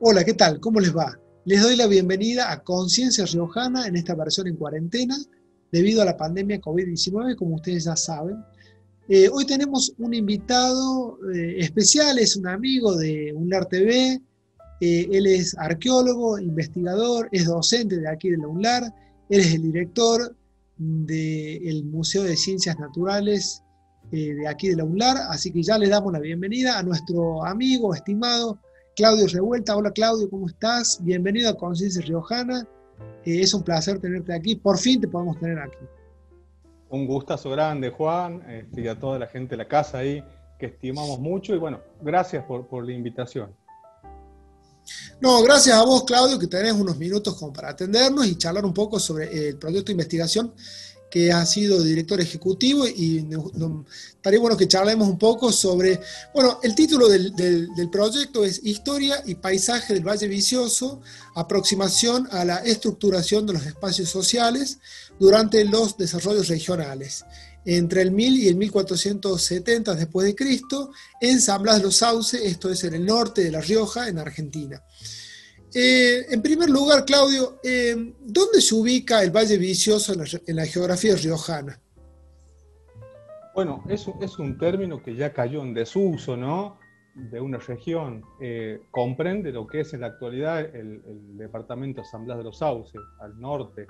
Hola, ¿qué tal? ¿Cómo les va? Les doy la bienvenida a Conciencia Riojana en esta versión en cuarentena debido a la pandemia COVID-19, como ustedes ya saben. Eh, hoy tenemos un invitado eh, especial, es un amigo de UNLAR TV, eh, él es arqueólogo, investigador, es docente de aquí de la UNLAR, él es el director del Museo de Ciencias Naturales de aquí de la UNLAR, así que ya le damos la bienvenida a nuestro amigo, estimado Claudio Revuelta. Hola Claudio, ¿cómo estás? Bienvenido a Conciencia Riojana. Eh, es un placer tenerte aquí. Por fin te podemos tener aquí. Un gustazo grande, Juan, este, y a toda la gente de la casa ahí, que estimamos mucho. Y bueno, gracias por, por la invitación. No, gracias a vos, Claudio, que tenés unos minutos como para atendernos y charlar un poco sobre el proyecto de investigación que ha sido director ejecutivo y estaría bueno que charlemos un poco sobre, bueno, el título del, proyecto es Historia y Paisaje del Valle Vicioso, aproximación a la estructuración de los espacios sociales durante los desarrollos regionales, entre el 1000 y el 1470 después de Cristo, en San Blas de los Sauces, esto es en el norte de La Rioja, en Argentina. Eh, en primer lugar, Claudio, eh, ¿dónde se ubica el Valle Vicioso en la, geografía riojana? Bueno, es, es, un término que ya cayó en desuso, ¿no? De una región. Eh, comprende lo que es en la actualidad el, departamento San Blas de los Sauces, al norte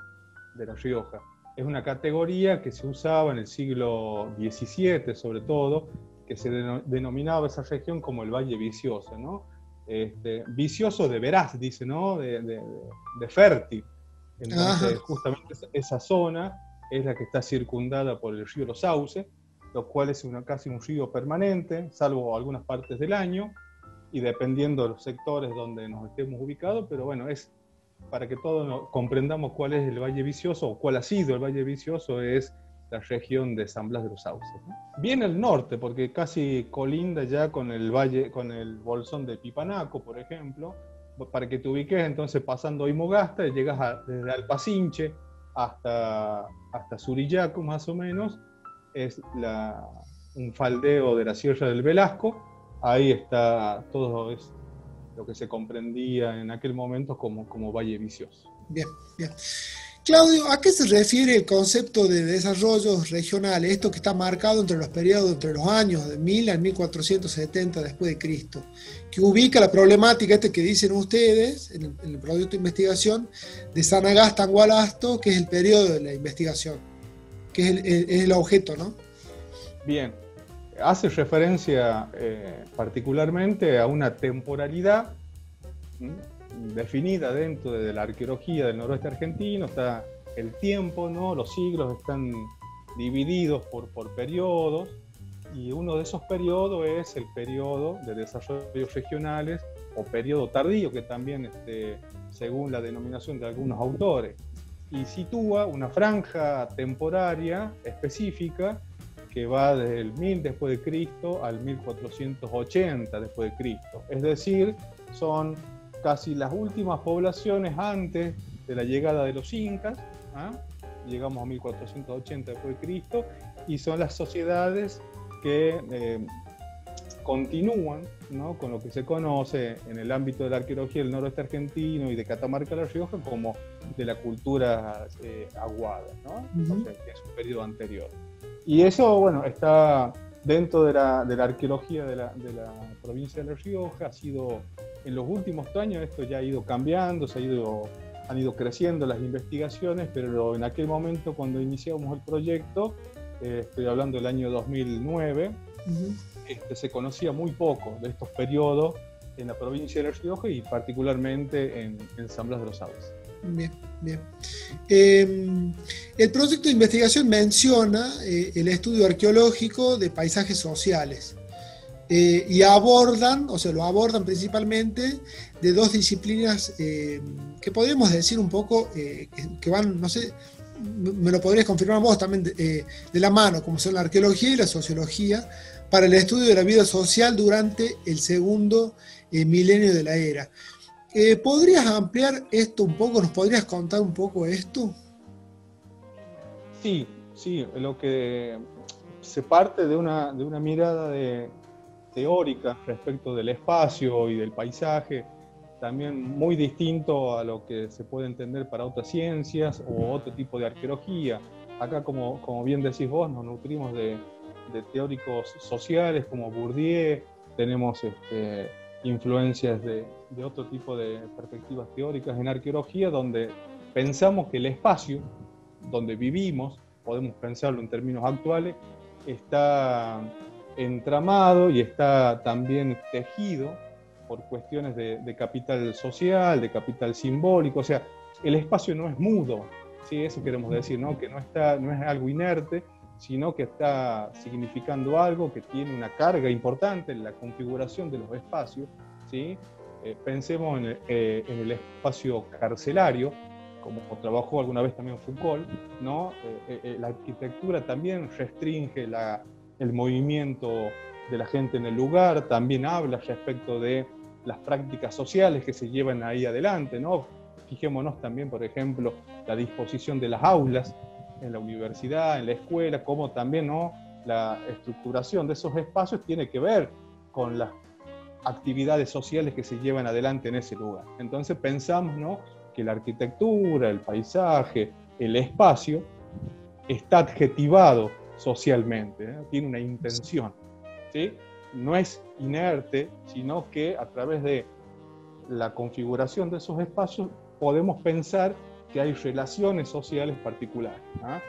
de La Rioja. Es una categoría que se usaba en el siglo XVII, sobre todo, que se denominaba esa región como el Valle Vicioso, ¿no? Este, vicioso de veraz, dice, ¿no? De, fértil. Entonces, justamente esa zona es la que está circundada por el río Los Sauces, lo cual es una, casi un río permanente, salvo algunas partes del año, y dependiendo de los sectores donde nos estemos ubicados, pero bueno, es para que todos comprendamos cuál es el Valle Vicioso o cuál ha sido el Valle Vicioso, es la región de San Blas de los Sauces. Bien al norte, porque casi colinda ya con el valle, con el bolsón de Pipanaco, por ejemplo, para que te ubiques, entonces pasando Imogasta, llegas desde Alpacinche hasta, hasta Surillaco, más o menos, es la, un faldeo de la Sierra del Velasco, ahí está todo es lo que se comprendía en aquel momento como, como Valle Vicioso. Bien, bien. Claudio, ¿a qué se refiere el concepto de desarrollos regionales? Esto que está marcado entre los periodos, entre los años de 1000 al 1470 después de Cristo, que ubica la problemática este que dicen ustedes en el, proyecto de investigación de Sanagasta Gualasto, que es el periodo de la investigación, que es el, objeto, ¿no? Bien, hace referencia eh, particularmente a una temporalidad definida dentro de la arqueología del noroeste argentino, está el tiempo, ¿no? los siglos están divididos por, por periodos, y uno de esos periodos es el periodo de desarrollos regionales o periodo tardío, que también, este, según la denominación de algunos autores, y sitúa una franja temporaria específica que va desde el 1000 después de Cristo al 1480 después de Cristo. Es decir, son casi las últimas poblaciones antes de la llegada de los incas, ¿ah? llegamos a 1480 después de Cristo, y son las sociedades que eh, continúan con lo que se conoce en el ámbito de la arqueología del noroeste argentino y de Catamarca La Rioja como de la cultura eh, aguada, que es un periodo anterior. Y eso, bueno, está dentro de la, de la arqueología de la, de la, provincia de La Rioja, ha sido en los últimos años esto ya ha ido cambiando, se ha ido, han ido creciendo las investigaciones, pero en aquel momento cuando iniciamos el proyecto, eh, estoy hablando del año 2009, este, se conocía muy poco de estos periodos en la provincia de La Rioja y particularmente en, San Blas de los Aves. Bien, bien. Em, el proyecto de investigación menciona eh, el estudio arqueológico de paisajes sociales. Eh, y abordan, o sea, lo abordan principalmente de dos disciplinas eh, que podríamos decir un poco que, van, no sé, me lo podrías confirmar vos también, de, la mano, como son la arqueología y la sociología, para el estudio de la vida social durante el segundo milenio de la era. ¿Podrías ampliar esto un poco? ¿Nos podrías contar un poco esto? Sí, sí, lo que se parte de una, de una mirada de, teórica respecto del espacio y del paisaje también muy distinto a lo que se puede entender para otras ciencias o otro tipo de arqueología. Acá, como, como bien decís vos, nos nutrimos de, de teóricos sociales como Bourdieu, tenemos este, influencias de, de, otro tipo de perspectivas teóricas en arqueología, donde pensamos que el espacio donde vivimos, podemos pensarlo en términos actuales, está entramado y está también tejido por cuestiones de, de, capital social, de capital simbólico, o sea, el espacio no es mudo, ¿sí? eso queremos decir, ¿no? que no, está, no es algo inerte, sino que está significando algo que tiene una carga importante en la configuración de los espacios. ¿sí? Eh, pensemos en el, eh, en el, espacio carcelario, como trabajó alguna vez también Foucault, ¿no? Eh, la arquitectura también restringe la, el movimiento de la gente en el lugar, también habla respecto de las prácticas sociales que se llevan ahí adelante, ¿no? Fijémonos también, por ejemplo, la disposición de las aulas en la universidad, en la escuela, como también ¿no? la estructuración de esos espacios tiene que ver con las actividades sociales que se llevan adelante en ese lugar. Entonces pensamos ¿no? que la arquitectura, el paisaje, el espacio está adjetivado socialmente, ¿eh? tiene una intención. ¿sí? No es inerte, sino que a través de la configuración de esos espacios podemos pensar que hay relaciones sociales particulares. ¿ah?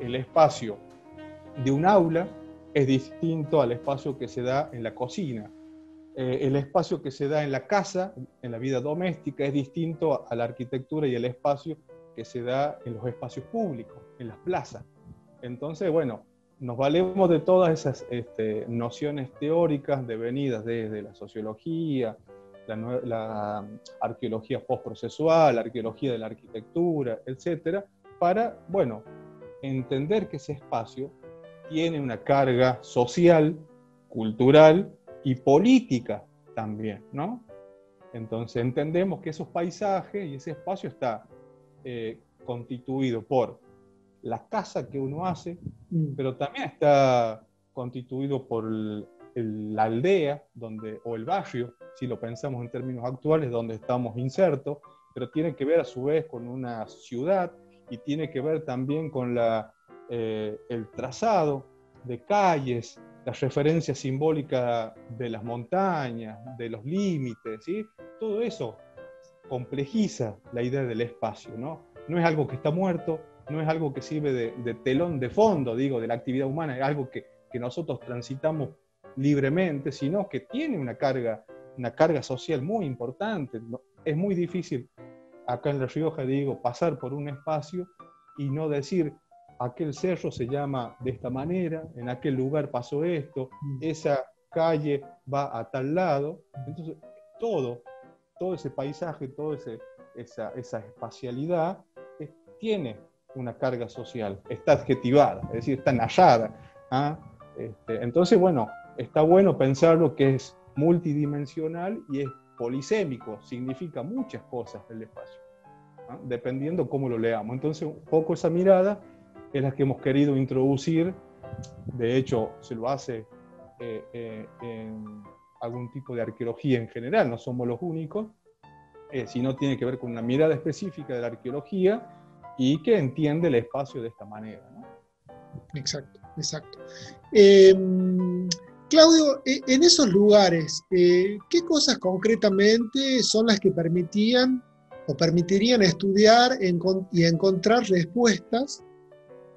El espacio de un aula es distinto al espacio que se da en la cocina. Eh, el espacio que se da en la casa, en la vida doméstica, es distinto a la arquitectura y el espacio que se da en los espacios públicos, en las plazas. Entonces, bueno, nos valemos de todas esas este, nociones teóricas devenidas desde la sociología, la, arqueología postprocesual, la arqueología de la arquitectura, etcétera, para, bueno, entender que ese espacio tiene una carga social, cultural y política también, ¿no? Entonces entendemos que esos paisajes y ese espacio está eh, constituido por la casa que uno hace, mm. pero también está constituido por la aldea donde, o el barrio si lo pensamos en términos actuales, donde estamos insertos, pero tiene que ver a su vez con una ciudad y tiene que ver también con la, eh, el trazado de calles, la referencia simbólica de las montañas, de los límites, ¿sí? todo eso complejiza la idea del espacio, ¿no? No es algo que está muerto, no es algo que sirve de, de telón de fondo, digo, de la actividad humana, es algo que, que nosotros transitamos libremente, sino que tiene una carga una carga social muy importante. Es muy difícil acá en La Rioja, digo, pasar por un espacio y no decir, aquel cerro se llama de esta manera, en aquel lugar pasó esto, mm. esa calle va a tal lado. Entonces, todo, todo ese paisaje, toda esa, esa espacialidad tiene una carga social, está adjetivada, es decir, está nallada. ¿ah? Este, entonces, bueno, está bueno pensar lo que es multidimensional y es polisémico, significa muchas cosas el espacio, dependiendo cómo lo leamos. Entonces, un poco esa mirada es la que hemos querido introducir, de hecho, se lo hace eh, eh, en algún tipo de arqueología en general, no somos los únicos, eh, sino tiene que ver con una mirada específica de la arqueología y que entiende el espacio de esta manera. Exacto, exacto. Em, Claudio, e, en esos lugares, eh, ¿qué cosas concretamente son las que permitían o permitirían estudiar y encontrar respuestas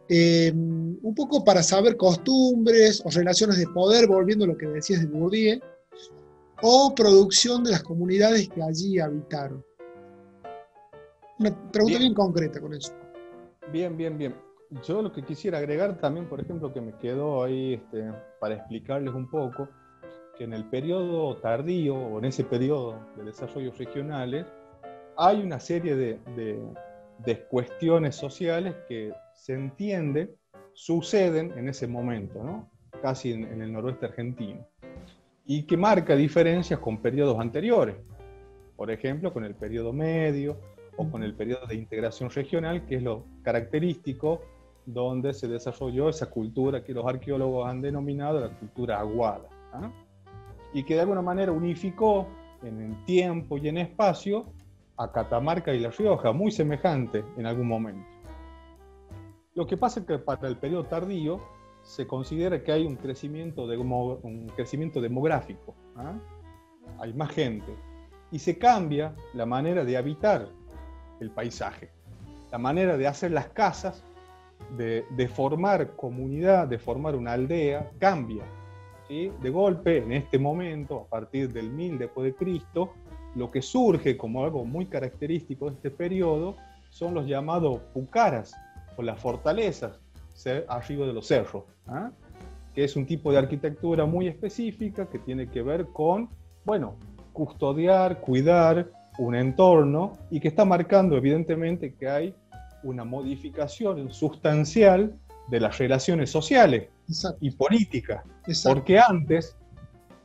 eh, un poco para saber costumbres o relaciones de poder, volviendo a lo que decías de Bourdieu, o producción de las comunidades que allí habitaron? Una pregunta bien concreta con eso. Bien, bien, bien yo lo que quisiera agregar también, por ejemplo, que me quedó ahí este, para explicarles un poco, que en el periodo tardío o en ese periodo de desarrollos regionales hay una serie de, de, cuestiones sociales que se entiende suceden en ese momento, ¿no? casi en, en el noroeste argentino, y que marca diferencias con periodos anteriores, por ejemplo, con el periodo medio o con el periodo de integración regional, que es lo característico donde se desarrolló esa cultura que los arqueólogos han denominado la cultura aguada, ¿ah? y que de alguna manera unificó en el tiempo y en espacio a Catamarca y La Rioja, muy semejante en algún momento. Lo que pasa es que para el periodo tardío se considera que hay un crecimiento, de, un crecimiento demográfico, ¿ah? hay más gente, y se cambia la manera de habitar el paisaje, la manera de hacer las casas, de, formar comunidad, de formar una aldea, cambia. De golpe, en este momento, a partir del 1000 después de Cristo, lo que surge como algo muy característico de este periodo son los llamados pucaras o las fortalezas arriba de los cerros, ¿ah? que es un tipo de arquitectura muy específica que tiene que ver con, bueno, custodiar, cuidar un entorno y que está marcando evidentemente que hay una modificación sustancial de las relaciones sociales y políticas. Porque antes,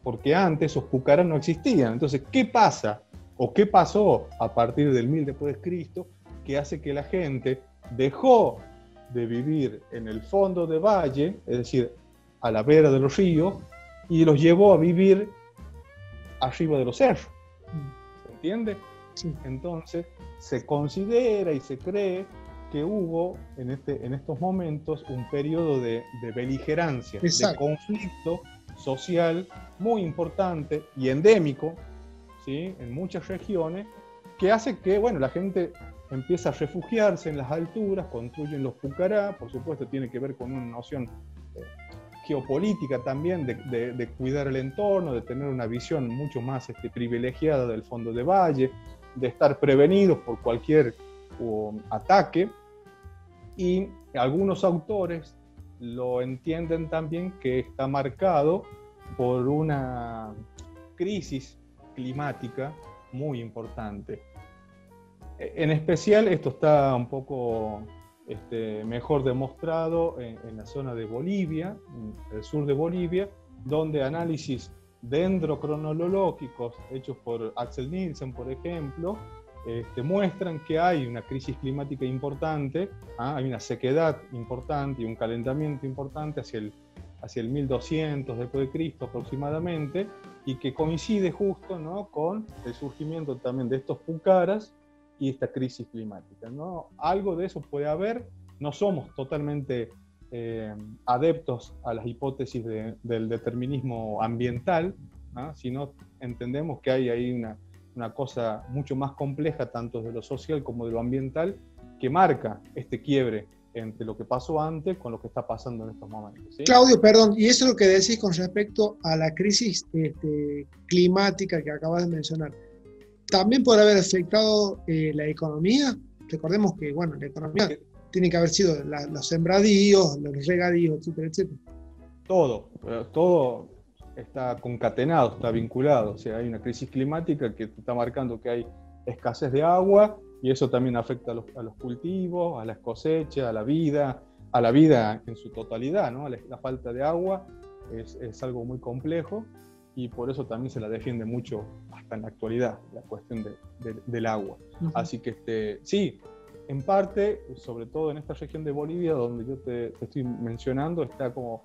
porque antes esos pucaras no existían. Entonces, ¿qué pasa? ¿O qué pasó a partir del 1000 después de Cristo que hace que la gente dejó de vivir en el fondo de valle, es decir, a la vera de los ríos, y los llevó a vivir arriba de los cerros. ¿Se entiende? Entonces, se considera y se cree que hubo en, este, en estos momentos un periodo de, beligerancia, de conflicto social muy importante y endémico ¿sí? en muchas regiones, que hace que bueno, la gente empieza a refugiarse en las alturas, construyen los pucará, por supuesto tiene que ver con una noción eh, geopolítica también de, cuidar el entorno, de tener una visión mucho más este, privilegiada del fondo de valle, de estar prevenidos por cualquier ataque. Y algunos autores lo entienden también que está marcado por una crisis climática muy importante. En especial esto está un poco este, mejor demostrado en, la zona de Bolivia, en el sur de Bolivia, donde análisis dendrocronológicos hechos por Axel Nielsen, por ejemplo, este, muestran que hay una crisis climática importante, ¿ah? hay una sequedad importante y un calentamiento importante hacia el, hacia el 1200 después de Cristo aproximadamente, y que coincide justo ¿no? con el surgimiento también de estos pucaras y esta crisis climática. ¿no? Algo de eso puede haber, no somos totalmente eh, adeptos a las hipótesis del determinismo ambiental, ¿ah? sino entendemos que hay ahí una, una, cosa mucho más compleja, tanto de lo social como de lo ambiental, que marca este quiebre entre lo que pasó antes con lo que está pasando en estos momentos. Claudio, perdón, y eso es lo que decís con respecto a la crisis este, climática que acabas de mencionar también puede haber afectado eh, la economía. Recordemos que, bueno, la economía tiene que haber sido los sembradíos, los regadíos, etcétera, etcétera. Todo, todo está concatenado, está vinculado. O sea, hay una crisis climática que está marcando que hay escasez de agua y eso también afecta a los, cultivos, a las cosechas, a la vida, a la vida en su totalidad, ¿no? La, falta de agua es, es algo muy complejo y por eso también se la defiende mucho en la actualidad, la cuestión del agua. Así que este, sí, en parte, sobre todo en esta región de Bolivia, donde yo te, estoy mencionando, está como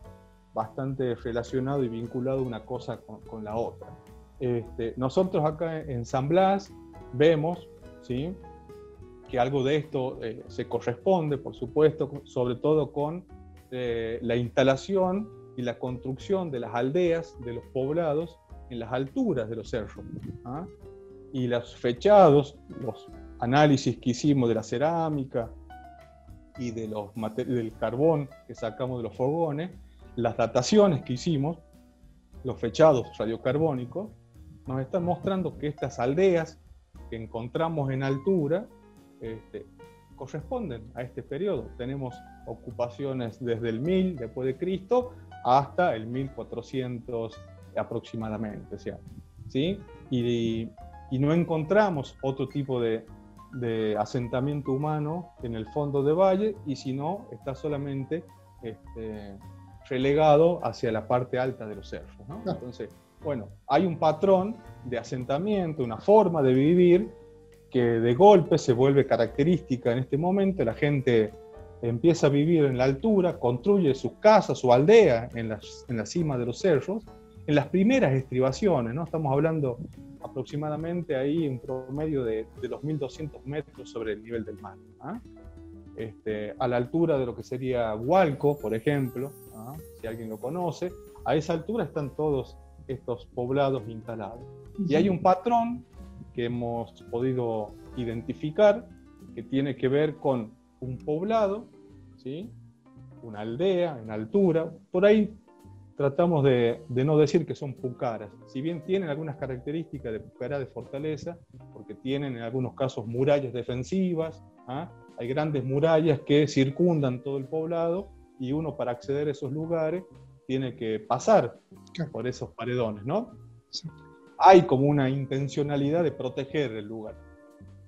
bastante relacionado y vinculado una cosa con, la otra. Este, nosotros acá en San Blas vemos ¿sí? que algo de esto eh, se corresponde, por supuesto, sobre todo con eh, la instalación y la construcción de las aldeas, de los poblados, en las alturas de los cerros. ¿ah? Y los fechados, los análisis que hicimos de la cerámica y de los del carbón que sacamos de los fogones, las dataciones que hicimos, los fechados radiocarbónicos, nos están mostrando que estas aldeas que encontramos en altura este, corresponden a este periodo. Tenemos ocupaciones desde el 1000 después de Cristo hasta el 1400 aproximadamente. ¿sí? Y, no encontramos otro tipo de, asentamiento humano en el fondo de valle y si no, está solamente este, relegado hacia la parte alta de los cerros. Entonces, bueno, hay un patrón de asentamiento, una forma de vivir que de golpe se vuelve característica en este momento. La gente empieza a vivir en la altura, construye su casa, su aldea en la, en la cima de los cerros, en las primeras estribaciones, ¿no? Estamos hablando aproximadamente ahí un promedio de, de 2.200 metros sobre el nivel del mar. ¿ah? Este, a la altura de lo que sería Hualco, por ejemplo, ¿ah? si alguien lo conoce, a esa altura están todos estos poblados instalados. Y hay un patrón que hemos podido identificar que tiene que ver con un poblado, ¿sí? una aldea en altura, por ahí tratamos de, no decir que son pucaras, si bien tienen algunas características de pucara de fortaleza, porque tienen en algunos casos murallas defensivas, ¿ah? hay grandes murallas que circundan todo el poblado y uno para acceder a esos lugares tiene que pasar por esos paredones, ¿no? Hay como una intencionalidad de proteger el lugar.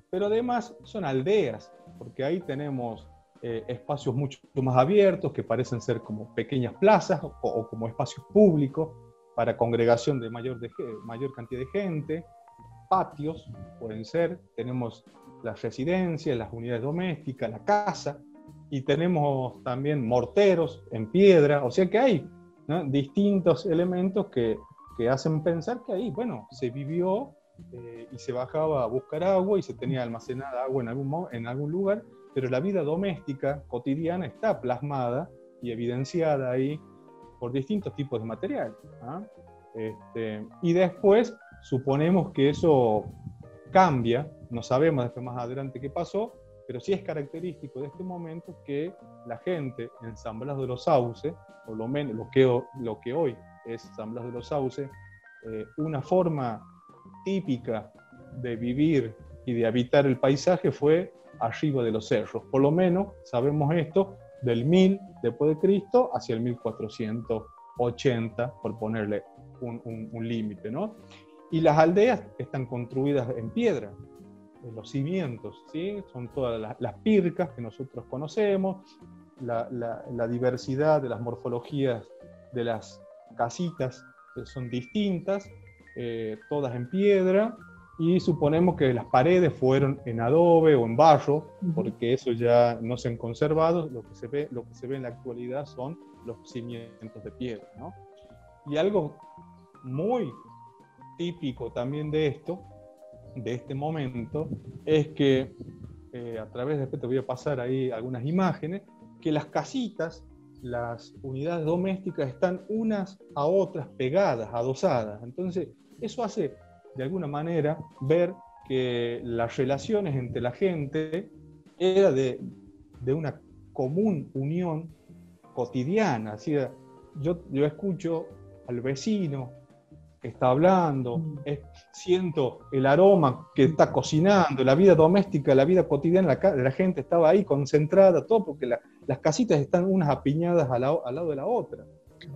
Pero además son aldeas, porque ahí tenemos eh, espacios mucho más abiertos que parecen ser como pequeñas plazas o, como espacios públicos para congregación de mayor, mayor cantidad de gente, patios pueden ser, tenemos las residencias, las unidades domésticas, la casa, y tenemos también morteros en piedra, o sea que hay distintos elementos que, que, hacen pensar que ahí, bueno, se vivió eh, y se bajaba a buscar agua y se tenía almacenada agua en algún, en algún lugar, pero la vida doméstica cotidiana está plasmada y evidenciada ahí por distintos tipos de material. ¿ah? Este, y después suponemos que eso cambia, no sabemos después más adelante qué pasó, pero sí es característico de este momento que la gente en San Blas de los Sauces, por lo menos lo que, lo que hoy es San Blas de los Sauces, eh, una forma típica de vivir y de habitar el paisaje fue arriba de los cerros. Por lo menos sabemos esto del 1000 después de Cristo hacia el 1480, por ponerle un, límite, ¿no? Y las aldeas están construidas en piedra, en los cimientos, ¿sí? Son todas las, pircas que nosotros conocemos, la, diversidad de las morfologías de las casitas son distintas, eh, todas en piedra, y suponemos que las paredes fueron en adobe o en barro, porque eso ya no se han conservado, lo que se ve, lo que se ve en la actualidad son los cimientos de piedra. ¿no? Y algo muy típico también de esto, de este momento, es que eh, a través de, te voy a pasar ahí algunas imágenes, que las casitas, las unidades domésticas están unas a otras pegadas, adosadas. Entonces, eso hace de alguna manera, ver que las relaciones entre la gente era de, de una común unión cotidiana. Así, yo, yo escucho al vecino que está hablando, mm. siento el aroma que está cocinando, la vida doméstica, la vida cotidiana de la, gente estaba ahí concentrada, todo porque las casitas están unas apiñadas al lado de la otra.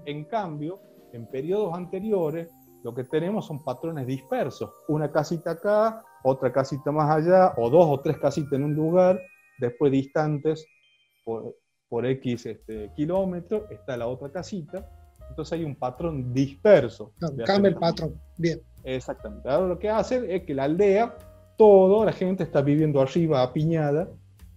En cambio, en periodos anteriores, lo que tenemos son patrones dispersos. Una casita acá, otra casita más allá, o dos o tres casitas en un lugar, después distantes por, por X este, kilómetros, está la otra casita. Entonces hay un patrón disperso. cambia el patrón. Bien. Exactamente. Ahora lo que hace es que la aldea, toda la gente está viviendo arriba, apiñada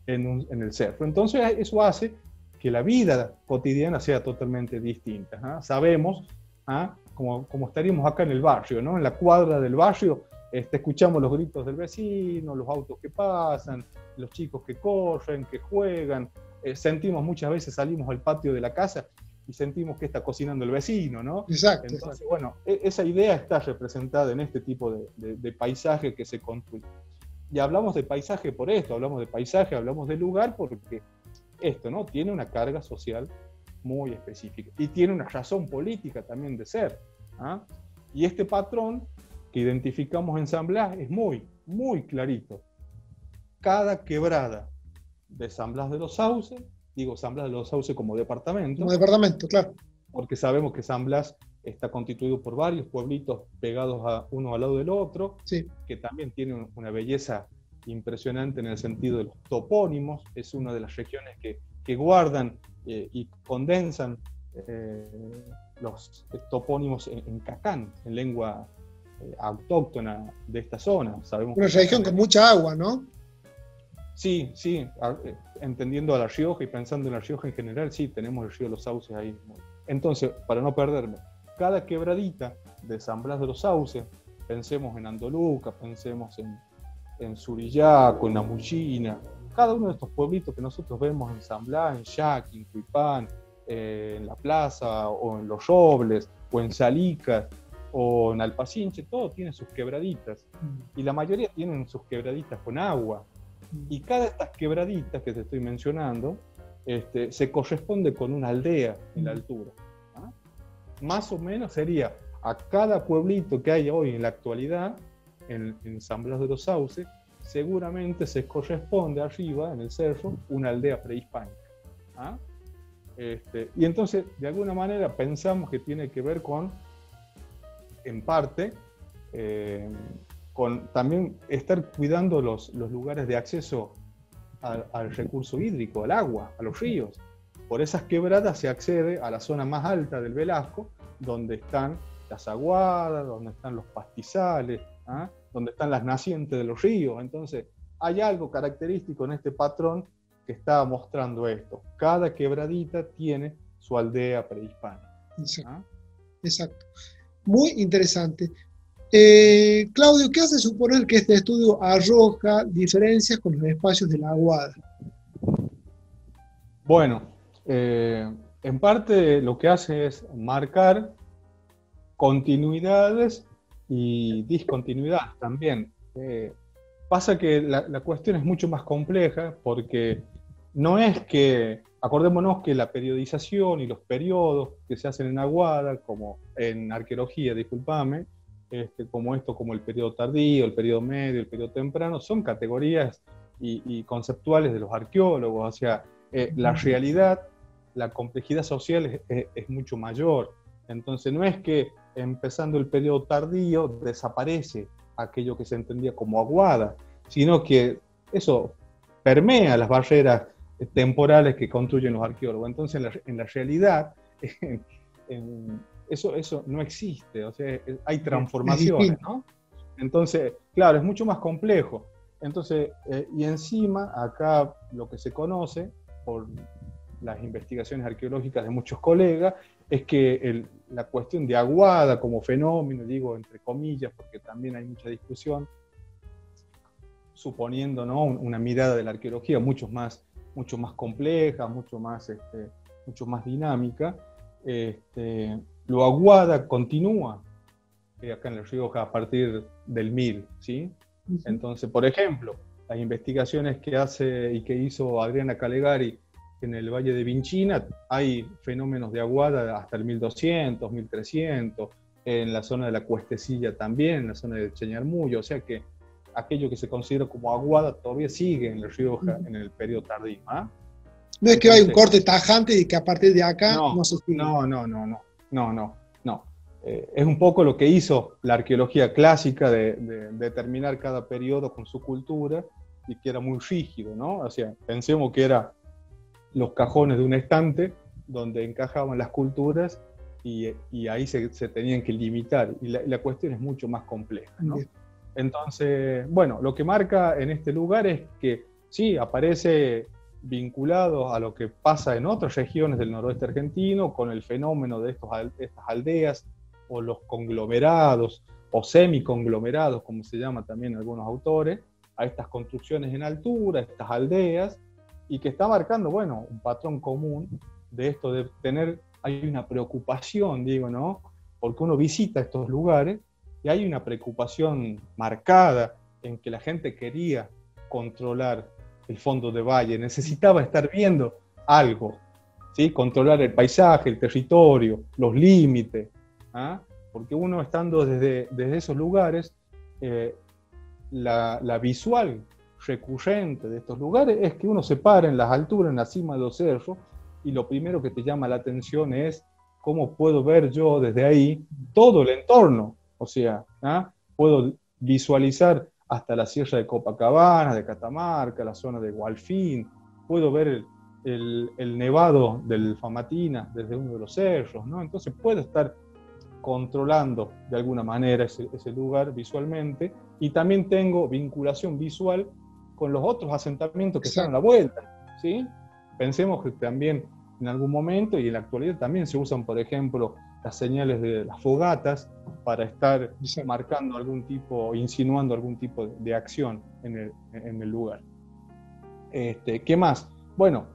en, en el cerro. Entonces eso hace que la vida cotidiana sea totalmente distinta. ¿ah? Sabemos ¿ah? Como, estaríamos acá en el barrio, ¿no? En la cuadra del barrio, este, escuchamos los gritos del vecino, los autos que pasan, los chicos que corren, que juegan, eh, sentimos muchas veces, salimos al patio de la casa y sentimos que está cocinando el vecino, ¿no? Exacto. Entonces, bueno, e, esa idea está representada en este tipo de, de, paisaje que se construye. Y hablamos de paisaje por esto, hablamos de paisaje, hablamos de lugar porque esto, ¿no? Tiene una carga social muy específica y tiene una razón política también de ser. ¿ah? Y este patrón que identificamos en San Blas es muy, muy clarito. Cada quebrada de San Blas de los Sauces, digo San Blas de los Sauces como departamento. Como departamento, claro. Porque sabemos que San Blas está constituido por varios pueblitos pegados a uno al lado del otro, sí. que también tiene una belleza impresionante en el sentido de los topónimos, es una de las regiones que, que guardan eh, y condensan eh, los topónimos en, cacán, en lengua eh, autóctona de esta zona. Sabemos Una región con mucha agua, ¿no? Sí, sí, entendiendo a La Rioja y pensando en La Rioja en general, sí, tenemos el río Los Sauces ahí. Entonces, para no perderme, cada quebradita de San Blas de los Sauces, pensemos en Andoluca, pensemos en, en Surillaco, en Amullina, cada uno de estos pueblitos que nosotros vemos en San Blas, en Yaqui, en Cuipán, eh, en La Plaza, o en Los Robles, o en Salicas, o en Alpacinche, todo tiene sus quebraditas. Y la mayoría tienen sus quebraditas con agua. Y cada de estas quebraditas que te estoy mencionando este, se corresponde con una aldea en la altura. ¿ah? Más o menos sería a cada pueblito que hay hoy en la actualidad, en, en San Blas de los Sauces, seguramente se corresponde arriba, en el cerro, una aldea prehispánica. ¿ah? Este, y entonces, de alguna manera, pensamos que tiene que ver con, en parte, eh, con también estar cuidando los, los lugares de acceso al, recurso hídrico, al agua, a los ríos. Por esas quebradas se accede a la zona más alta del Velasco, donde están las aguadas, donde están los pastizales, ¿ah? Donde están las nacientes de los ríos. Entonces, hay algo característico en este patrón que está mostrando esto. Cada quebradita tiene su aldea prehispánica. Exacto. ¿Ah? Exacto. Muy interesante. Eh, Claudio, ¿qué hace suponer que este estudio arroja diferencias con los espacios de la aguada? Bueno, eh, en parte lo que hace es marcar continuidades y discontinuidad también. Eh, pasa que la, la, cuestión es mucho más compleja porque no es que, acordémonos que la periodización y los periodos que se hacen en Aguada, como en arqueología, discúlpame, este, como esto, como el periodo tardío, el periodo medio, el periodo temprano, son categorías y, y conceptuales de los arqueólogos. O sea, eh, la realidad, la complejidad social es, es, es mucho mayor. Entonces, no es que empezando el periodo tardío, desaparece aquello que se entendía como aguada, sino que eso permea las barreras temporales que construyen los arqueólogos. Entonces, en la, en la realidad, en, en, eso, eso no existe, o sea, hay transformaciones, ¿no? Entonces, claro, es mucho más complejo. Entonces, eh, y encima, acá lo que se conoce por las investigaciones arqueológicas de muchos colegas es que el, la cuestión de aguada como fenómeno, digo entre comillas, porque también hay mucha discusión, suponiendo ¿no? una mirada de la arqueología mucho más, mucho más compleja, mucho más, este, mucho más dinámica, este, lo aguada continúa eh, acá en La Rioja a partir del 1000, ¿sí? Entonces, por ejemplo, las investigaciones que hace y que hizo Adriana Calegari en el Valle de Vinchina hay fenómenos de aguada hasta el 1200, 1300, en la zona de la Cuestecilla también, en la zona de Cheñarmullo, o sea que aquello que se considera como aguada todavía sigue en La Rioja en el periodo tardío. ¿ah? No es que hay un corte tajante y que a partir de acá no, no se sigue. No, no, no, no, no, no, no. Eh, es un poco lo que hizo la arqueología clásica de, de, de determinar cada periodo con su cultura y que era muy rígido, ¿no? O sea, pensemos que era los cajones de un estante donde encajaban las culturas y, y ahí se, se, tenían que limitar. Y la, la, cuestión es mucho más compleja. ¿no? Entonces, bueno, lo que marca en este lugar es que sí, aparece vinculado a lo que pasa en otras regiones del noroeste argentino, con el fenómeno de estos, estas aldeas o los conglomerados o semiconglomerados, como se llama también algunos autores, a estas construcciones en altura, estas aldeas, y que está marcando, bueno, un patrón común de esto de tener, hay una preocupación, digo, ¿no? Porque uno visita estos lugares y hay una preocupación marcada en que la gente quería controlar el fondo de valle, necesitaba estar viendo algo, ¿sí? Controlar el paisaje, el territorio, los límites, ¿ah? Porque uno estando desde, desde esos lugares, eh, la, la visual recurrente de estos lugares es que uno se para en las alturas, en la cima de los cerros, y lo primero que te llama la atención es cómo puedo ver yo desde ahí todo el entorno. O sea, ¿ah? puedo visualizar hasta la sierra de Copacabana, de Catamarca, la zona de Gualfín, puedo ver el, nevado del Famatina desde uno de los cerros, ¿no? Entonces puedo estar controlando de alguna manera ese lugar visualmente y también tengo vinculación visual con los otros asentamientos que están a la vuelta. ¿sí? Pensemos que también en algún momento y en la actualidad también se usan, por ejemplo, las señales de las fogatas para estar marcando algún tipo, insinuando algún tipo de, acción en el, en el lugar. Este, ¿Qué más? Bueno,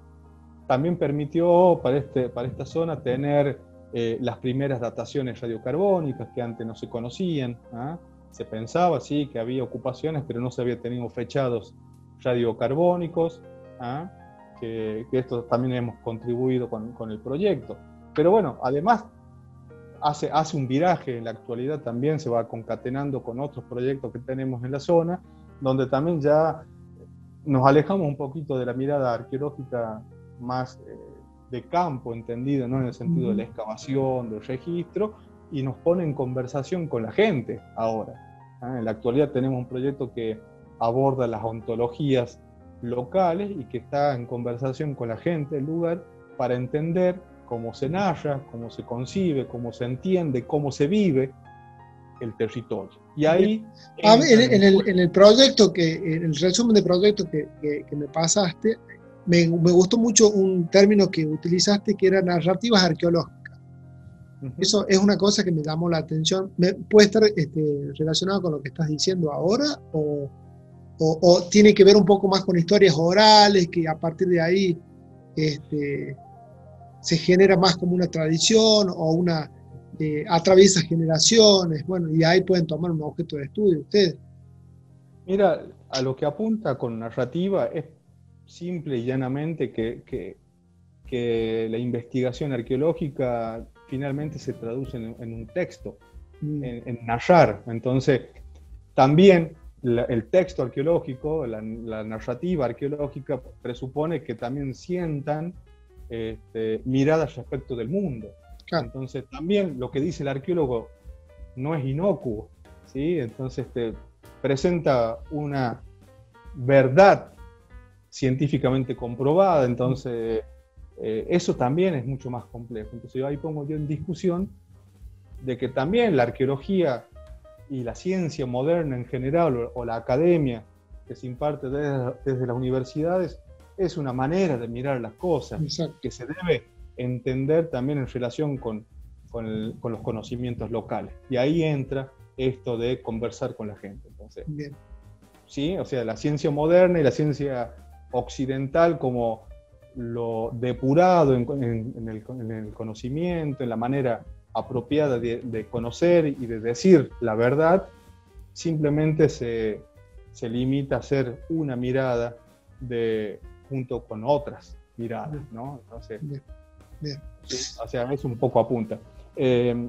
también permitió para, este, para esta zona tener eh, las primeras dataciones radiocarbónicas que antes no se conocían. ¿ah? Se pensaba, sí, que había ocupaciones, pero no se había tenido fechados radiocarbónicos, ¿ah? que, que, esto también hemos contribuido con, con, el proyecto. Pero bueno, además hace, hace un viraje en la actualidad también, se va concatenando con otros proyectos que tenemos en la zona, donde también ya nos alejamos un poquito de la mirada arqueológica más eh, de campo, entendido, ¿no? en el sentido de la excavación, del registro, y nos pone en conversación con la gente ahora. ¿ah? En la actualidad tenemos un proyecto que aborda las ontologías locales y que está en conversación con la gente del lugar para entender cómo se narra, cómo se concibe, cómo se entiende, cómo se vive el territorio. Y ahí... en, el, proyecto, que, en el resumen de proyecto que, que, me pasaste, me, me, gustó mucho un término que utilizaste que era narrativas arqueológicas. Eso es una cosa que me llamó la atención. ¿Puede estar este, relacionado con lo que estás diciendo ahora o, o, o, tiene que ver un poco más con historias orales que a partir de ahí este, se genera más como una tradición o una eh, atraviesa generaciones, bueno, y ahí pueden tomar un objeto de estudio ustedes. Mira, a lo que apunta con narrativa es simple y llanamente que, que, la investigación arqueológica finalmente se traduce en, un texto, mm. en, narrar. Entonces, también el texto arqueológico, la, narrativa arqueológica presupone que también sientan este, miradas respecto del mundo. Entonces, también lo que dice el arqueólogo no es inocuo, ¿sí? Entonces, te presenta una verdad científicamente comprobada, entonces eh, eso también es mucho más complejo. Entonces, yo ahí pongo yo en discusión de que también la arqueología y la ciencia moderna en general, o, la academia que se imparte desde, desde, las universidades, es una manera de mirar las cosas que se debe entender también en relación con, con, los conocimientos locales. Y ahí entra esto de conversar con la gente. Entonces, ¿sí? O sea, la ciencia moderna y la ciencia occidental como lo depurado en, el, conocimiento, en la manera apropiada de, conocer y de decir la verdad, simplemente se, se limita a ser una mirada de, junto con otras miradas, ¿no? Entonces, o sea, es un poco apunta. Eh,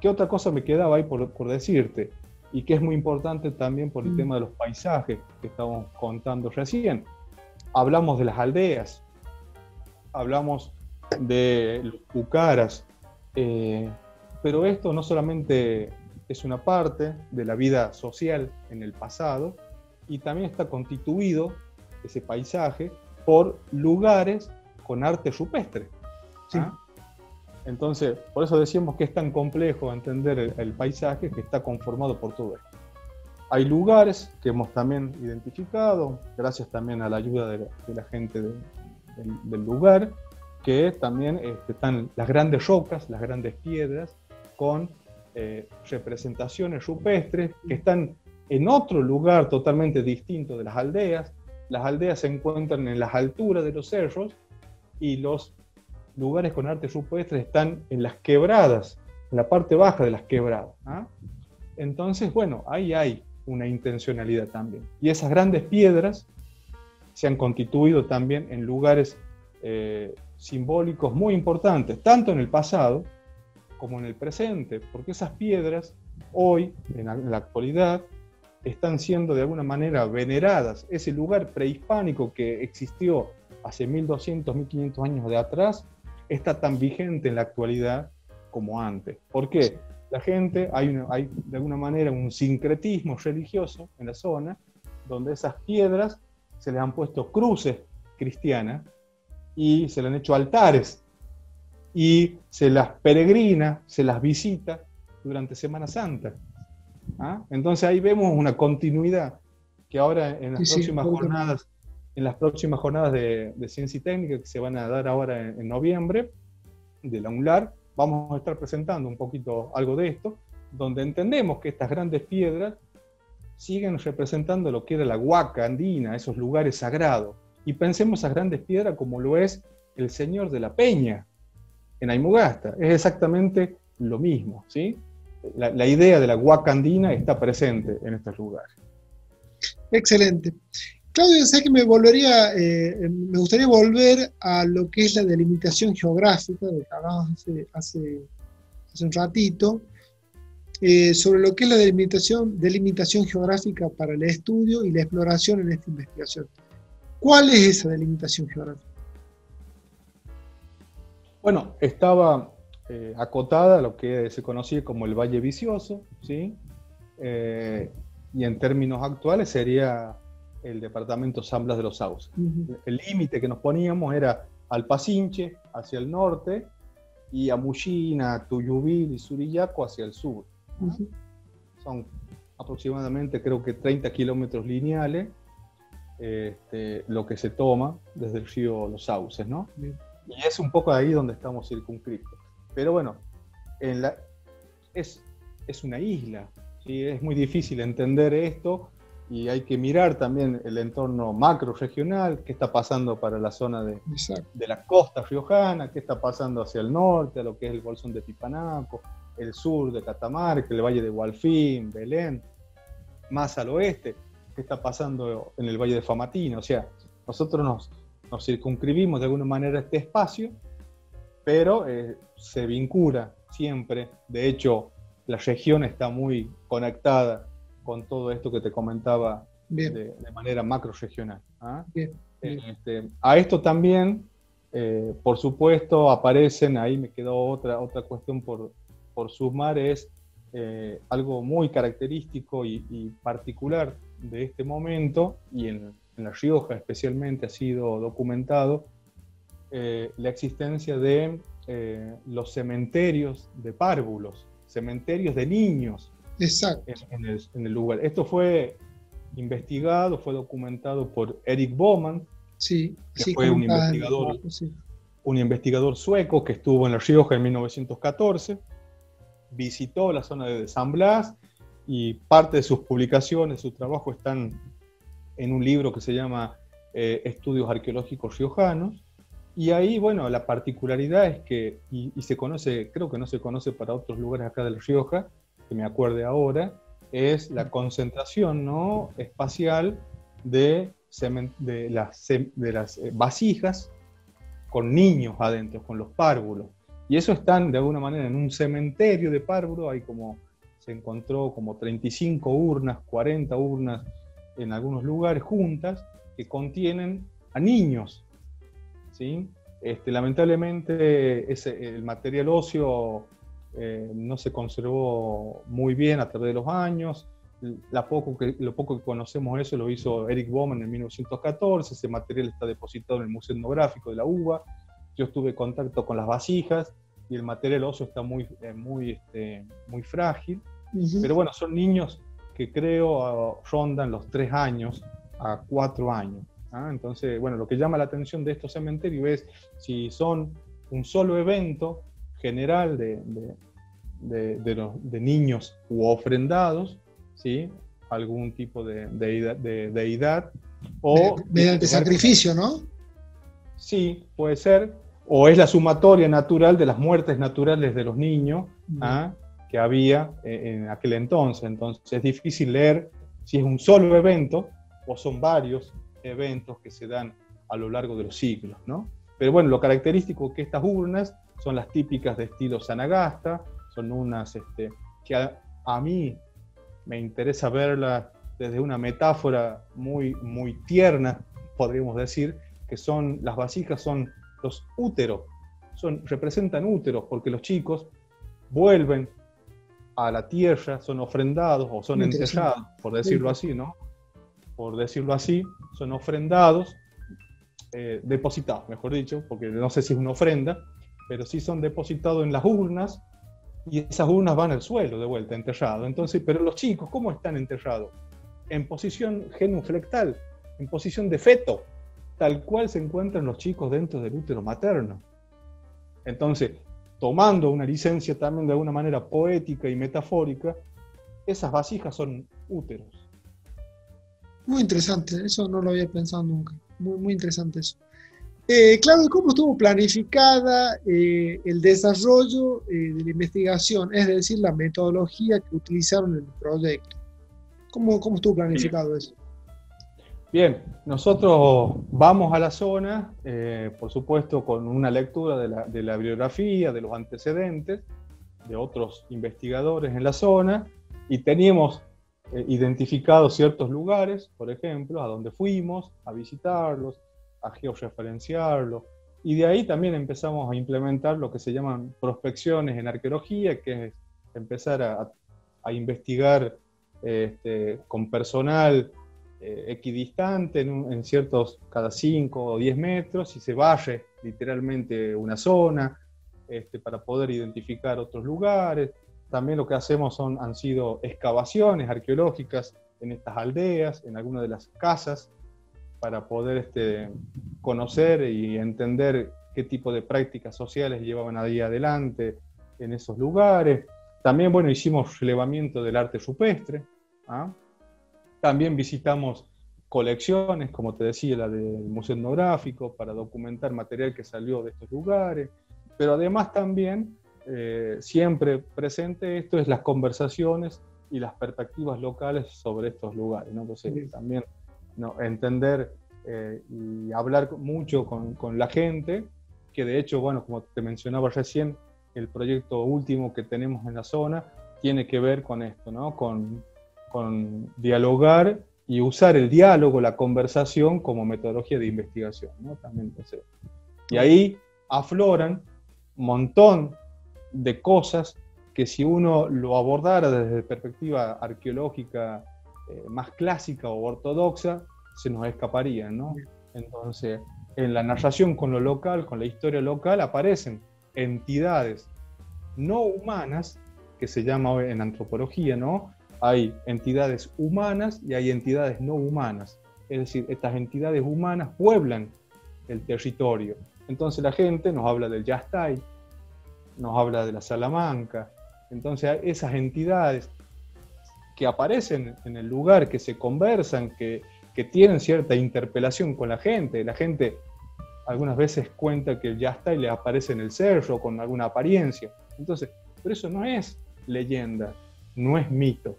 ¿Qué otra cosa me quedaba ahí por, decirte? Y que es muy importante también por el mm. tema de los paisajes que estamos contando recién. Hablamos de las aldeas, hablamos de los pucaras, eh, pero esto no solamente es una parte de la vida social en el pasado, y también está constituido ese paisaje por lugares con arte rupestre. ¿Ah? Entonces, por eso decíamos que es tan complejo entender el, paisaje que está conformado por todo esto. Hay lugares que hemos también identificado, gracias también a la ayuda de la, gente del, lugar, que también este, están las grandes rocas, las grandes piedras, con eh, representaciones rupestres que están en otro lugar totalmente distinto de las aldeas. Las aldeas se encuentran en las alturas de los cerros y los lugares con arte rupestre están en las quebradas, en la parte baja de las quebradas. ¿ah? Entonces, bueno, ahí hay una intencionalidad también. Y esas grandes piedras se han constituido también en lugares eh, simbólicos muy importantes, tanto en el pasado como en el presente, porque esas piedras hoy, en la, actualidad, están siendo de alguna manera veneradas. Ese lugar prehispánico que existió hace 1200, 1500 años de atrás, está tan vigente en la actualidad como antes. ¿Por qué? La gente, hay, hay de alguna manera un sincretismo religioso en la zona, donde esas piedras se les han puesto cruces cristianas y se le han hecho altares y se las peregrina, se las visita durante Semana Santa. ¿Ah? Entonces ahí vemos una continuidad que ahora en las próximas jornadas en las próximas jornadas de, ciencia y técnica que se van a dar ahora en, noviembre de la UNLAR, vamos a estar presentando un poquito algo de esto, donde entendemos que estas grandes piedras siguen representando lo que era la huaca andina, esos lugares sagrados. Y pensemos esas grandes piedras como lo es el Señor de la Peña en Aymugasta. Es exactamente lo mismo, ¿sí? La, idea de la huaca andina está presente en estos lugares. Excelente. Claudio, sé que me volvería, eh, me gustaría volver a lo que es la delimitación geográfica, de que hablamos hace, hace, hace un ratito, eh, sobre lo que es la delimitación, delimitación geográfica para el estudio y la exploración en esta investigación. ¿Cuál es esa delimitación geográfica? Bueno, estaba eh, acotada a lo que se conocía como el Valle Vicioso, ¿sí? Eh, y en términos actuales sería el departamento San Blas de los Sauces. El límite que nos poníamos era al Pasinche, hacia el norte, y a Mushina, Tuyubil y Surillaco hacia el sur. Son aproximadamente, creo que 30 kilómetros lineales este, lo que se toma desde el río Los Sauces, ¿no? Y es un poco ahí donde estamos circunscritos. Pero bueno, en la, es, es una isla, ¿sí? es muy difícil entender esto y hay que mirar también el entorno macro regional, qué está pasando para la zona de, de la costa riojana, qué está pasando hacia el norte, a lo que es el bolsón de Pipanaco, el sur de Catamarca, el valle de Gualfín, Belén, más al oeste, está pasando en el valle de Famatina. O sea, nosotros nos, nos circunscribimos de alguna manera este espacio, pero eh, se vincula siempre. De hecho, la región está muy conectada con todo esto que te comentaba de, manera macro regional. ¿ah? Este, a esto también, eh, por supuesto, aparecen, ahí me quedó otra, otra cuestión por, por sumar es eh, algo muy característico y, particular de este momento, y en, La Rioja especialmente ha sido documentado, eh, la existencia de eh, los cementerios de párvulos, cementerios de niños En, el, lugar. Esto fue investigado, fue documentado por Eric Bowman, sí, que fue un investigador, un investigador sueco que estuvo en La Rioja en 1914 visitó la zona de San Blas y parte de sus publicaciones, su trabajo están en un libro que se llama eh, Estudios Arqueológicos Riojanos. Y ahí, bueno, la particularidad es que, y, se conoce, creo que no se conoce para otros lugares acá de La Rioja, que me acuerde ahora, es la concentración ¿no? espacial de, de las, de las eh, vasijas con niños adentro, con los párvulos. Y eso están de alguna manera en un cementerio de párvulo, hay como, se encontró como 35 urnas, 40 urnas en algunos lugares juntas, que contienen a niños. ¿sí? Este, lamentablemente ese, el material óseo eh, no se conservó muy bien a través de los años. La poco que, lo poco que conocemos eso lo hizo Eric Bowman en 1914. Ese material está depositado en el Museo Etnográfico de la UBA. Yo estuve en contacto con las vasijas y el material óseo está muy, eh, muy, este, muy frágil. Pero bueno, son niños que creo ah, rondan los tres años a cuatro años. ¿ah? Entonces, bueno, lo que llama la atención de estos cementerios es si son un solo evento general de, de, de, los, de niños u ofrendados, ¿sí? algún tipo de deidad, o... Mediante sacrificio, ¿no? Sí, puede ser, o es la sumatoria natural de las muertes naturales de los niños ¿ah? Que había eh, en aquel entonces. Entonces es difícil leer si es un solo evento o son varios eventos que se dan a lo largo de los siglos. ¿no? Pero bueno, lo característico que estas urnas son las típicas de estilo Sanagasta, son unas este, que a, mí me interesa verlas desde una metáfora muy, muy tierna, podríamos decir, que son, las vasijas son los úteros, son, representan úteros porque los chicos vuelven a la tierra, son ofrendados o son enterrados, por decirlo así, ¿no? Por decirlo así, son ofrendados, eh, depositados, mejor dicho, porque no sé si es una ofrenda, pero sí son depositados en las urnas y esas urnas van al suelo de vuelta, enterrados. Entonces, pero los chicos, ¿cómo están enterrados? En posición genuflectal, en posición de feto, tal cual se encuentran los chicos dentro del útero materno. Entonces, tomando una licencia también de alguna manera poética y metafórica, esas vasijas son úteros. Muy interesante, eso no lo había pensado nunca. Muy, muy interesante eso. Eh, Claudio, ¿cómo estuvo planificada eh, el desarrollo eh, de la investigación, es decir, la metodología que utilizaron en el proyecto? ¿Cómo, cómo estuvo planificado eso? Bien, nosotros vamos a la zona, eh, por supuesto, con una lectura de la, bibliografía, de los antecedentes, de otros investigadores en la zona, y teníamos eh, identificados ciertos lugares, por ejemplo, a donde fuimos a visitarlos, a georreferenciarlos, y de ahí también empezamos a implementar lo que se llaman prospecciones en arqueología, que es empezar a, a investigar este, con personal eh, equidistante en, en, ciertos, cada 5 o 10 metros, y se valle literalmente una zona este, para poder identificar otros lugares. También lo que hacemos son, han sido excavaciones arqueológicas en estas aldeas, en algunas de las casas, para poder este, conocer y entender qué tipo de prácticas sociales llevaban ahí adelante en esos lugares. También, bueno, hicimos relevamiento del arte rupestre. ¿ah? También visitamos colecciones, como te decía, la del Museo Etnográfico, para documentar material que salió de estos lugares. Pero además también eh, siempre presente esto es las conversaciones y las perspectivas locales sobre estos lugares. ¿no? Entonces, sí. también ¿no? entender eh, y hablar mucho con, con, la gente, que de hecho, bueno, como te mencionaba recién, el proyecto último que tenemos en la zona tiene que ver con esto, ¿no? con, con dialogar y usar el diálogo, la conversación como metodología de investigación. ¿no? También, y ahí afloran un montón de cosas que si uno lo abordara desde perspectiva arqueológica eh, más clásica o ortodoxa, se nos escaparían, ¿no? Entonces, en la narración con lo local, con la historia local, aparecen entidades no humanas, que se llama en antropología, ¿no? Hay entidades humanas y hay entidades no humanas. Es decir, estas entidades humanas pueblan el territorio. Entonces la gente nos habla del Yastay, nos habla de la Salamanca. Entonces esas entidades que aparecen en el lugar, que se conversan, que, que tienen cierta interpelación con la gente, la gente algunas veces cuenta que el Yastay le aparece en el cerro con alguna apariencia. Entonces, pero eso no es leyenda, no es mito.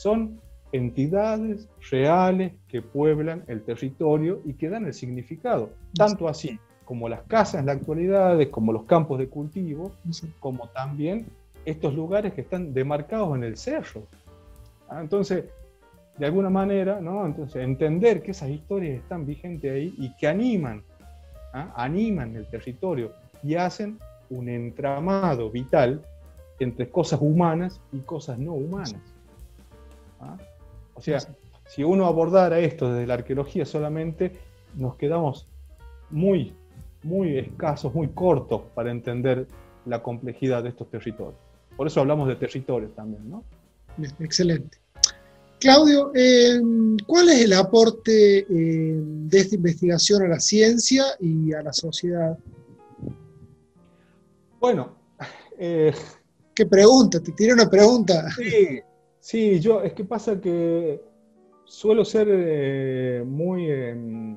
Son entidades reales que pueblan el territorio y que dan el significado. Tanto así como las casas en la actualidad, como los campos de cultivo, como también estos lugares que están demarcados en el cerro. ¿Ah? Entonces, de alguna manera, ¿no? Entonces, entender que esas historias están vigentes ahí y que animan, ¿ah? animan el territorio y hacen un entramado vital entre cosas humanas y cosas no humanas. ¿Ah? O sea, si uno abordara esto desde la arqueología solamente, nos quedamos muy muy escasos, muy cortos para entender la complejidad de estos territorios. Por eso hablamos de territorios también, ¿no? Bien, excelente. Claudio, eh, ¿cuál es el aporte eh, de esta investigación a la ciencia y a la sociedad? Bueno, eh, ¿qué pregunta? Te tiré una pregunta. Sí, sí, yo, es que pasa que suelo ser eh, muy em,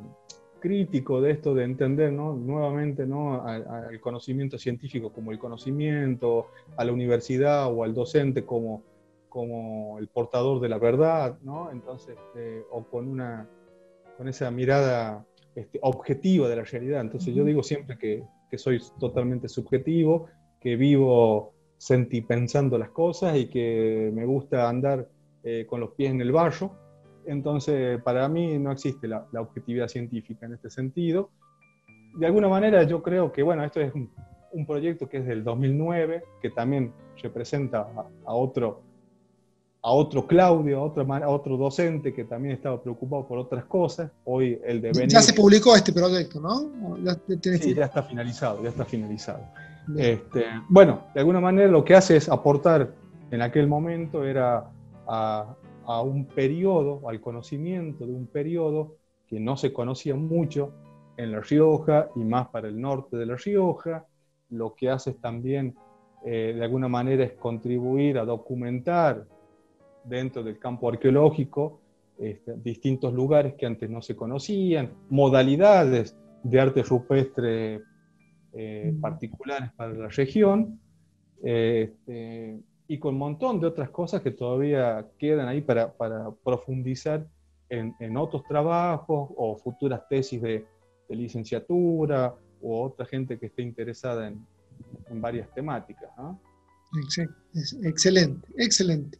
crítico de esto de entender ¿no? nuevamente ¿no? al, conocimiento científico como el conocimiento, a la universidad o al docente como, como el portador de la verdad, ¿no? Entonces, eh, o con, una, con esa mirada este, objetiva de la realidad. Entonces yo digo siempre que, que soy totalmente subjetivo, que vivo sentipensando las cosas y que me gusta andar eh, con los pies en el barro entonces, para mí no existe la, la, objetividad científica en este sentido. De alguna manera yo creo que, bueno, esto es un, un proyecto que es del 2009, que también representa a, a otro, a otro Claudio, a otro, a otro docente que también estaba preocupado por otras cosas. Hoy el de Ya se publicó este proyecto, ¿no? Ya, sí, ya está finalizado, ya está finalizado. Este, bueno, de alguna manera lo que hace es aportar, en aquel momento era a, un periodo, al conocimiento de un periodo que no se conocía mucho en La Rioja y más para el norte de La Rioja, lo que haces también eh, de alguna manera es contribuir a documentar dentro del campo arqueológico este, distintos lugares que antes no se conocían, modalidades de arte rupestre eh, particulares para la región, este, y con un montón de otras cosas que todavía quedan ahí para, profundizar en, otros trabajos o futuras tesis de, licenciatura o otra gente que esté interesada en, varias temáticas. Excelente, excelente.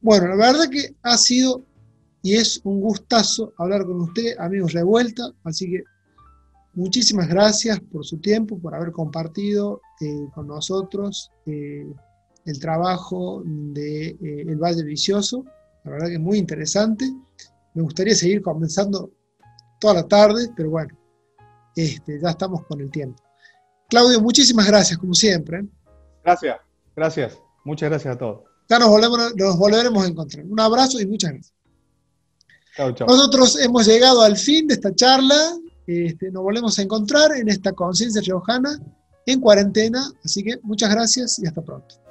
Bueno, la verdad que ha sido y es un gustazo hablar con usted, amigos Revuelta, así que muchísimas gracias por su tiempo, por haber compartido eh, con nosotros eh, el trabajo de eh, El Valle Vicioso, la verdad que es muy interesante. Me gustaría seguir comenzando toda la tarde, pero bueno, este, ya estamos con el tiempo. Claudio, muchísimas gracias, como siempre. Gracias, gracias. Muchas gracias a todos. Ya nos, volvemos, nos volveremos a encontrar. Un abrazo y muchas gracias. Nosotros hemos llegado al fin de esta charla. Este, nos volvemos a encontrar en esta conciencia riojana en cuarentena. Así que muchas gracias y hasta pronto.